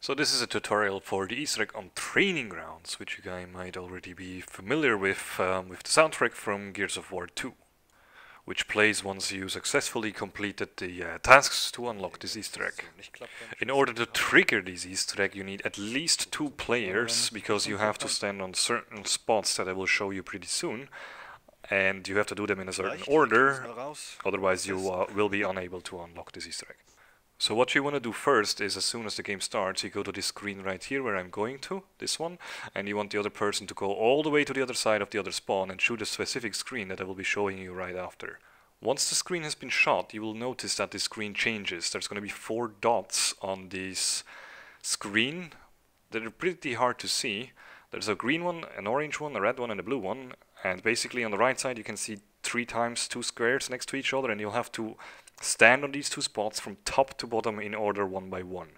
So this is a tutorial for the Easter egg on Training Grounds, which you guys might already be familiar with, um, with the soundtrack from Gears of War 2, which plays once you successfully completed the uh, tasks to unlock this Easter egg. In order to trigger this Easter egg, you need at least two players, because you have to stand on certain spots that I will show you pretty soon, and you have to do them in a certain order, otherwise you uh, will be unable to unlock this Easter egg. So what you want to do first is as soon as the game starts, you go to this screen right here where I'm going to, this one, and you want the other person to go all the way to the other side of the other spawn and shoot a specific screen that I will be showing you right after. Once the screen has been shot, you will notice that the screen changes. There's going to be four dots on this screen that are pretty hard to see. There's a green one, an orange one, a red one, and a blue one. And basically on the right side you can see three times two squares next to each other and you'll have to stand on these two spots from top to bottom in order one by one.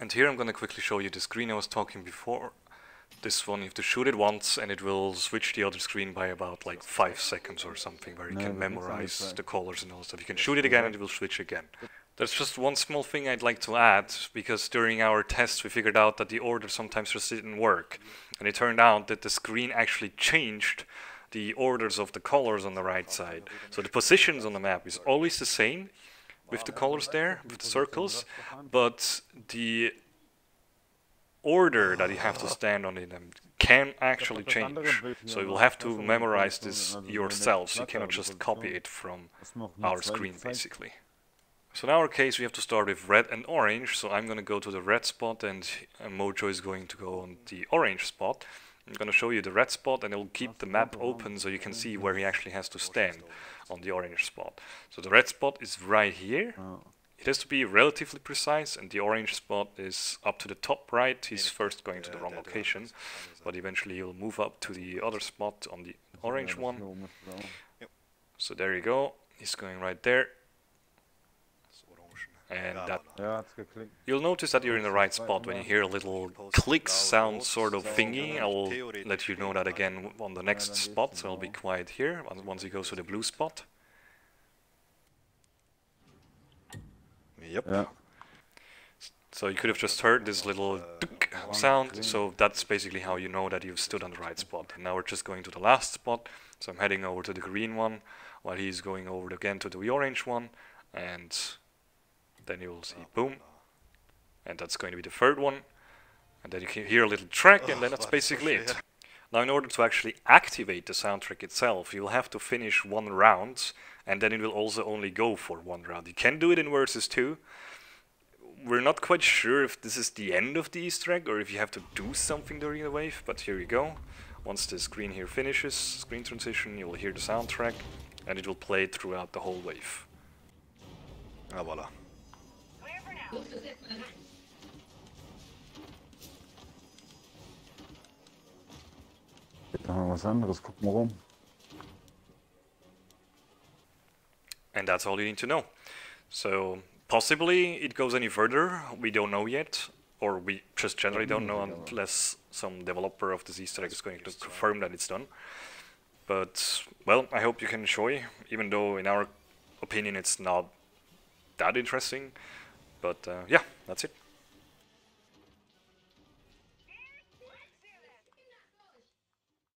And here I'm going to quickly show you the screen I was talking before. This one you have to shoot it once and it will switch the other screen by about like 5 seconds or something where you No, can memorize right. the colors and all stuff. You can shoot it again and it will switch again. There's just one small thing I'd like to add because during our tests we figured out that the order sometimes just didn't work. And it turned out that the screen actually changed the orders of the colors on the right side. So the positions on the map is always the same with the colors there, with the circles, but the order that you have to stand on in them can actually change. So you will have to memorize this yourself, so you cannot just copy it from our screen basically. So in our case we have to start with red and orange, so I'm gonna go to the red spot and Mojo is going to go on the orange spot. I'm gonna show you the red spot and it'll keep the map open so you can see where he actually has to stand on the orange spot. So the red spot is right here. Oh. It has to be relatively precise and the orange spot is up to the top right. He's first going to the wrong location, but eventually he'll move up to the other spot on the orange one. So there you go. He's going right there. And that Ja, hat's geklickt. You'll notice that you're in the right spot when you hear a little click sound sort of thingy. I'll let you know that again on the next spot, so I'll be quiet here once he goes to the blue spot. Yep. Ja. So you could have just heard this little tuk sound, so that's basically how you know that you've stood on the right spot. And now we're just going to the last spot, so I'm heading over to the green one, while he's going over again to the orange one, and then you will see boom, and that's going to be the third one, and then you can hear a little track, and then that's basically it. Now in order to actually activate the soundtrack itself, you'll have to finish one round, and then it will also only go for one round. You can do it in versus 2, we're not quite sure if this is the end of the Easter egg or if you have to do something during the wave, but here you go. Once the screen here finishes, screen transition, you'll hear the soundtrack and it will play throughout the whole wave. Ah, voilà. Haben wir was anderes. Rum. And that's all you need to know. So possibly it goes any further, we don't know yet, or we just generally don't know unless some developer of this Easter egg is going to confirm that it's done. But well, I hope you can enjoy, even though in our opinion it's not that interesting. But uh, yeah, that's it.